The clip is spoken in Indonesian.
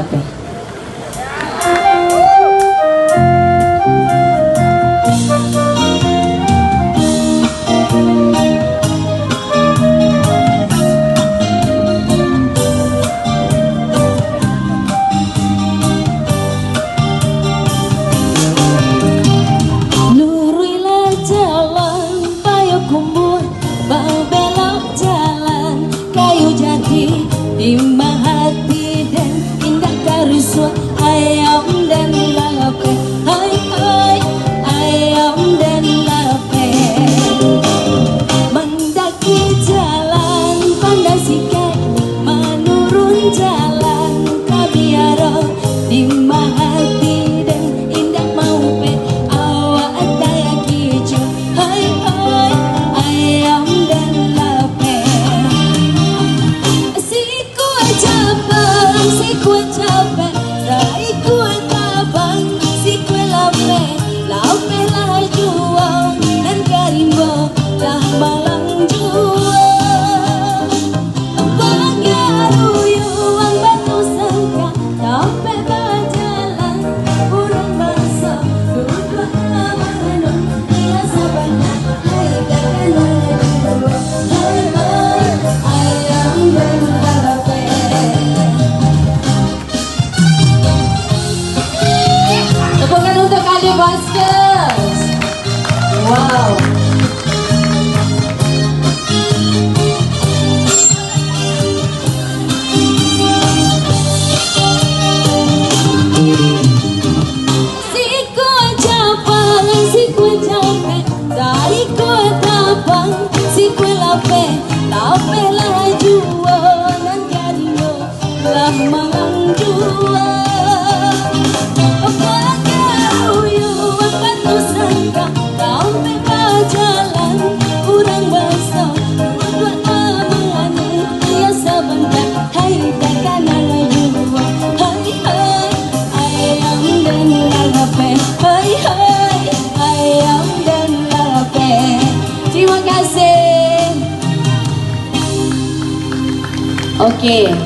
kabeh Bang belok jalan kayu jati Spice Girls. Wow. Dari kota bang, si kue lape, lape lape. Oke. Okay.